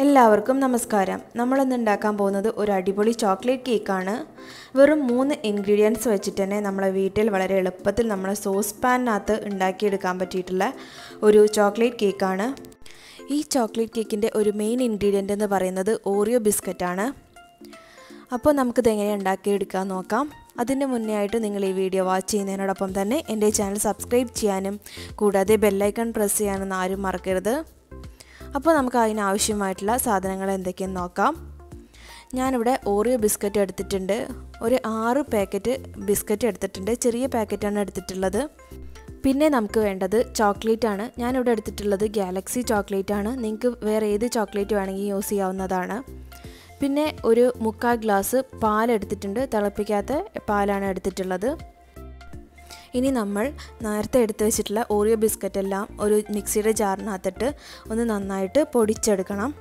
എല്ലാവർക്കും നമസ്കാരം. നമ്മളിന്ന് ഉണ്ടാക്കാൻ പോകുന്നത് ഒരു അടിപൊളി ചോക്ലേറ്റ് കേക്കാണ്. വെറും മൂന്ന് ഇൻഗ്രീഡിയൻസ് വെച്ചിട്ട് തന്നെ നമ്മളെ വീട്ടിൽ വളരെ എളുപ്പത്തിൽ നമ്മളെ സോസ് പാനിനകത്ത് ഉണ്ടാക്കിയെടുക്കാൻ പറ്റിയിട്ടുള്ള ഒരു ചോക്ലേറ്റ് കേക്കാണ്. ഈ ചോക്ലേറ്റ് കേക്കിന്റെ ഒരു മെയിൻ ഇൻഗ്രീഡിയന്റ് എന്ന് പറയുന്നത് ഓറിയോ ബിസ്ക്കറ്റാണ്. അപ്പോൾ നമുക്കിത് എങ്ങനെ ഉണ്ടാക്കിയെടുക്കാൻ നോക്കാം. അതിന് മുന്നേ ആയിട്ട് നിങ്ങൾ ഈ വീഡിയോ വാച്ച് ചെയ്യുന്നതിനോടൊപ്പം തന്നെ എന്റെ ചാനൽ സബ്സ്ക്രൈബ് ചെയ്യാനും കൂടാതെ ബെല്ലൈക്കൺ പ്രസ് ചെയ്യാനൊന്നും ആരും മറക്കരുത്. അപ്പോൾ നമുക്ക് അതിനാവശ്യമായിട്ടുള്ള സാധനങ്ങൾ എന്തൊക്കെയെന്ന് നോക്കാം. ഞാനിവിടെ ഓറിയോ ബിസ്ക്കറ്റ് എടുത്തിട്ടുണ്ട്. ഒരു ആറ് പാക്കറ്റ് ബിസ്ക്കറ്റ് എടുത്തിട്ടുണ്ട്. ചെറിയ പാക്കറ്റാണ് എടുത്തിട്ടുള്ളത്. പിന്നെ നമുക്ക് വേണ്ടത് ചോക്ലേറ്റ് ആണ്. ഞാനിവിടെ എടുത്തിട്ടുള്ളത് ഗാലക്സി ചോക്ലേറ്റ് ആണ്. നിങ്ങൾക്ക് വേറെ ഏത് ചോക്ലേറ്റ് വേണമെങ്കിൽ യൂസ് ചെയ്യാവുന്നതാണ്. പിന്നെ ഒരു മുക്കാൽ ഗ്ലാസ് പാൽ എടുത്തിട്ടുണ്ട്. തിളപ്പിക്കാത്ത പാലാണ് എടുത്തിട്ടുള്ളത്. ഇനി നമ്മൾ നേരത്തെ എടുത്തു വെച്ചിട്ടുള്ള ഓറിയോ ബിസ്ക്കറ്റ് എല്ലാം ഒരു മിക്സിയുടെ ജാറിനകത്തിട്ട് ഒന്ന് നന്നായിട്ട് പൊടിച്ചെടുക്കണം.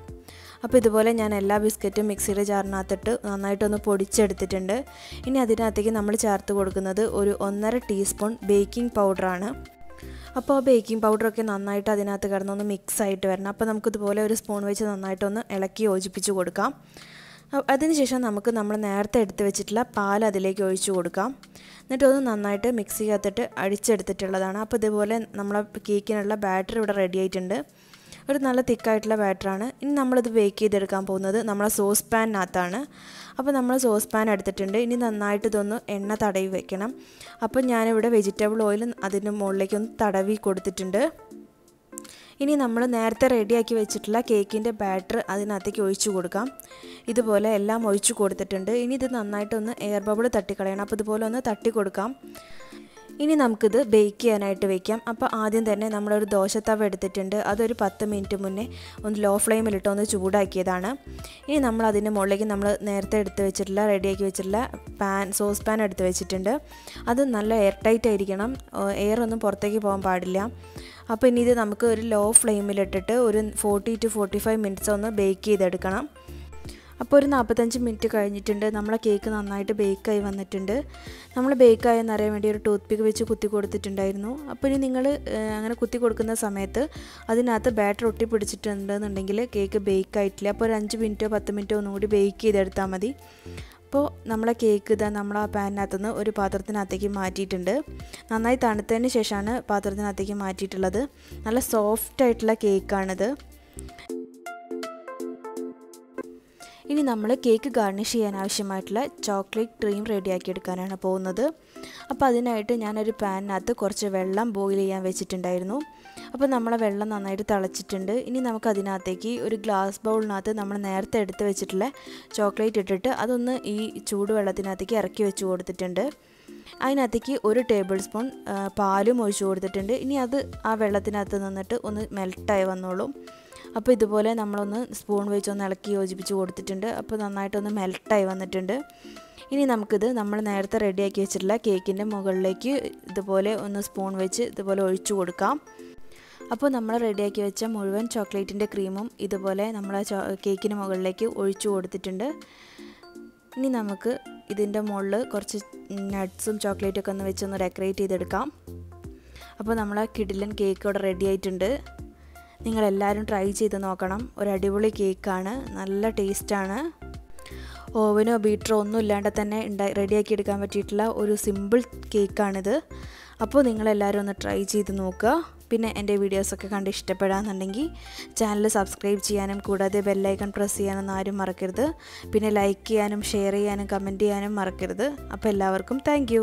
അപ്പോൾ ഇതുപോലെ ഞാൻ എല്ലാ ബിസ്ക്കറ്റും മിക്സിയുടെ ജാറിനകത്തിട്ട് നന്നായിട്ടൊന്ന് പൊടിച്ചെടുത്തിട്ടുണ്ട്. ഇനി അതിനകത്തേക്ക് നമ്മൾ ചേർത്ത് കൊടുക്കുന്നത് ഒരു ഒന്നര ടീസ്പൂൺ ബേക്കിംഗ് പൗഡറാണ്. അപ്പോൾ ആ ബേക്കിംഗ് പൗഡറൊക്കെ നന്നായിട്ട് അതിനകത്ത് കിടന്നൊന്ന് മിക്സ് ആയിട്ട് വരണം. അപ്പോൾ നമുക്കിതുപോലെ ഒരു സ്പൂൺ വെച്ച് നന്നായിട്ടൊന്ന് ഇളക്കി യോജിപ്പിച്ച് കൊടുക്കാം. അതിനുശേഷം നമുക്ക് നമ്മൾ നേരത്തെ എടുത്ത് വെച്ചിട്ടുള്ള പാൽ അതിലേക്ക് ഒഴിച്ചു കൊടുക്കാം. എന്നിട്ട് ഒന്ന് നന്നായിട്ട് മിക്സ് ചെയ്തിട്ട് അടിച്ചെടുത്തിട്ടുള്ളതാണ്. അപ്പോൾ ഇതുപോലെ നമ്മളെ കേക്കിനുള്ള ബാറ്റർ ഇവിടെ റെഡി ആയിട്ടുണ്ട്. ഒരു നല്ല തിക്കായിട്ടുള്ള ബാറ്ററാണ് ഇനി നമ്മളിത് ബേക്ക് ചെയ്തെടുക്കാൻ പോകുന്നത് നമ്മളെ സോസ് പാനിനകത്താണ് അപ്പോൾ നമ്മൾ സോസ് പാൻ എടുത്തിട്ടുണ്ട്. ഇനി നന്നായിട്ട് ഇതൊന്ന് എണ്ണ തടവി വെക്കണം. അപ്പോൾ ഞാനിവിടെ വെജിറ്റബിൾ ഓയിൽ അതിന്റെ മുകളിലേക്ക് ഒന്ന് തടവി കൊടുത്തിട്ടുണ്ട്. ഇനി നമ്മൾ നേരത്തെ റെഡിയാക്കി വെച്ചിട്ടുള്ള കേക്കിന്റെ ബാറ്റർ അതിനകത്തേക്ക് ഒഴിച്ചു കൊടുക്കാം. ഇതുപോലെ എല്ലാം ഒഴിച്ചു കൊടുത്തിട്ടുണ്ട്. ഇനി ഇത് നന്നായിട്ടൊന്ന് എയർ ബബിൾ തട്ടിക്കളയണം. അപ്പോൾ ഇതുപോലെ ഒന്ന് തട്ടി കൊടുക്കാം. ഇനി നമുക്കിത് ബേക്ക് ചെയ്യാനായിട്ട് വെക്കാം. അപ്പോൾ ആദ്യം തന്നെ നമ്മളൊരു ദോശത്തവ എടുത്തിട്ടുണ്ട്. അതൊരു പത്ത് മിനിറ്റ് മുന്നേ ഒന്ന് ലോ ഫ്ലെയിമിലിട്ട് ഒന്ന് ചൂടാക്കിയതാണ്. ഇനി നമ്മൾ അതിന്റെ മുകളിലേക്ക് നമ്മൾ നേരത്തെ എടുത്ത് വെച്ചിട്ടുള്ള റെഡിയാക്കി വെച്ചിട്ടുള്ള പാൻ സോസ് പാൻ എടുത്ത് വെച്ചിട്ടുണ്ട്. അത് നല്ല എയർ ടൈറ്റ് ആയിരിക്കണം എയർ ഒന്നും പുറത്തേക്ക് പോകാൻ പാടില്ല. അപ്പോൾ ഇനി ഇത് നമുക്ക് ഒരു ലോ ഫ്ലെയിമിലിട്ടിട്ട് ഒരു forty two forty five minutes ഒന്ന് ബേക്ക് ചെയ്തെടുക്കണം. അപ്പോൾ ഒരു നാൽപ്പത്തഞ്ച് മിനിറ്റ് കഴിഞ്ഞിട്ടുണ്ട്. നമ്മളെ കേക്ക് നന്നായിട്ട് ബേക്കായി വന്നിട്ടുണ്ട്. നമ്മൾ ബേക്കായെന്ന് അറിയാൻ വേണ്ടി ഒരു ടൂത്ത് പിക്ക് വെച്ച് കുത്തി കൊടുത്തിട്ടുണ്ടായിരുന്നു. അപ്പോൾ ഇനി നിങ്ങൾ അങ്ങനെ കുത്തി കൊടുക്കുന്ന സമയത്ത് അതിനകത്ത് ബാറ്റർ ഒട്ടി പിടിച്ചിട്ടുണ്ടെന്നുണ്ടെങ്കിൽ കേക്ക് ബേക്ക് ആയിട്ടില്ല. അപ്പോൾ ഒരു അഞ്ച് മിനിറ്റോ പത്ത് മിനിറ്റോ ഒന്നുകൂടി ബേക്ക് ചെയ്തെടുത്താൽ മതി. അപ്പോൾ നമ്മളെ കേക്ക് ഇതാ നമ്മൾ ആ പാനിനകത്തുനിന്ന് ഒരു പാത്രത്തിനകത്തേക്ക് മാറ്റിയിട്ടുണ്ട്. നന്നായി തണുത്തതിന് ശേഷമാണ് പാത്രത്തിനകത്തേക്ക് മാറ്റിയിട്ടുള്ളത്. നല്ല സോഫ്റ്റ് ആയിട്ടുള്ള കേക്കാണിത്. ഇനി നമ്മൾ കേക്ക് ഗാർണിഷ് ചെയ്യാൻ ആവശ്യമായിട്ടുള്ള ചോക്ലേറ്റ് ക്രീം റെഡിയാക്കി എടുക്കാനാണ് പോകുന്നത്. അപ്പോൾ അതിനായിട്ട് ഞാനൊരു പാനിനകത്ത് കുറച്ച് വെള്ളം ബോയിൽ ചെയ്യാൻ വെച്ചിട്ടുണ്ടായിരുന്നു. അപ്പോൾ നമ്മളെ വെള്ളം നന്നായിട്ട് തിളച്ചിട്ടുണ്ട്. ഇനി നമുക്ക് അതിനകത്തേക്ക് ഒരു ഗ്ലാസ് ബൗളിനകത്ത് നമ്മൾ നേരത്തെ എടുത്ത് വെച്ചിട്ടുള്ള ചോക്ലേറ്റ് ഇട്ടിട്ട് അതൊന്ന് ഈ ചൂടുവെള്ളത്തിനകത്തേക്ക് ഇറക്കി വെച്ച് കൊടുത്തിട്ടുണ്ട്. അതിനകത്തേക്ക് ഒരു ടേബിൾ സ്പൂൺ പാലും ഒഴിച്ചു കൊടുത്തിട്ടുണ്ട്. ഇനി അത് ആ വെള്ളത്തിനകത്ത് നിന്നിട്ട് ഒന്ന് മെൽട്ടായി വന്നോളും. അപ്പോൾ ഇതുപോലെ നമ്മളൊന്ന് സ്പൂൺ വെച്ച് ഒന്ന് ഇളക്കി യോജിപ്പിച്ച് കൊടുത്തിട്ടുണ്ട്. അപ്പോൾ നന്നായിട്ടൊന്ന് മെൽട്ടായി വന്നിട്ടുണ്ട്. ഇനി നമുക്കിത് നമ്മൾ നേരത്തെ റെഡിയാക്കി വെച്ചിട്ടുള്ള കേക്കിന്റെ മുകളിലേക്ക് ഇതുപോലെ ഒന്ന് സ്പൂൺ വെച്ച് ഇതുപോലെ ഒഴിച്ചു കൊടുക്കാം. അപ്പോൾ നമ്മൾ റെഡിയാക്കി വെച്ച മുഴുവൻ ചോക്ലേറ്റിന്റെ ക്രീമും ഇതുപോലെ നമ്മൾ കേക്കിന് മുകളിലേക്ക് ഒഴിച്ചു കൊടുത്തിട്ടുണ്ട്. ഇനി നമുക്ക് ഇതിന്റെ മുകളിൽ കുറച്ച് നട്ട്സും ചോക്ലേറ്റൊക്കെ ഒന്ന് വെച്ചൊന്ന് ഡെക്കറേറ്റ് ചെയ്തെടുക്കാം. അപ്പോൾ നമ്മൾ കിഡിലൻ കേക്ക് ഇവിടെ റെഡി ആയിട്ടുണ്ട്. നിങ്ങളെല്ലാവരും ട്രൈ ചെയ്ത് നോക്കണം. ഒരു അടിപൊളി കേക്കാണ്. നല്ല ടേസ്റ്റാണ് ഓവനോ ബീറ്ററോ ഒന്നും ഇല്ലാണ്ട് തന്നെ ഉണ്ടായി റെഡിയാക്കി എടുക്കാൻ പറ്റിയിട്ടുള്ള ഒരു സിമ്പിൾ കേക്കാണിത്. അപ്പോൾ നിങ്ങളെല്ലാവരും ഒന്ന് ട്രൈ ചെയ്ത് നോക്കുക. പിന്നെ എന്റെ വീഡിയോസൊക്കെ കണ്ട് ഇഷ്ടപ്പെടാന്നുണ്ടെങ്കിൽ ചാനൽ സബ്സ്ക്രൈബ് ചെയ്യാനും കൂടാതെ ബെല്ലൈക്കൺ പ്രസ് ചെയ്യാനൊന്നും ആരും മറക്കരുത്. പിന്നെ ലൈക്ക് ചെയ്യാനും ഷെയർ ചെയ്യാനും കമന്റ് ചെയ്യാനും മറക്കരുത്. അപ്പോൾ എല്ലാവർക്കും താങ്ക്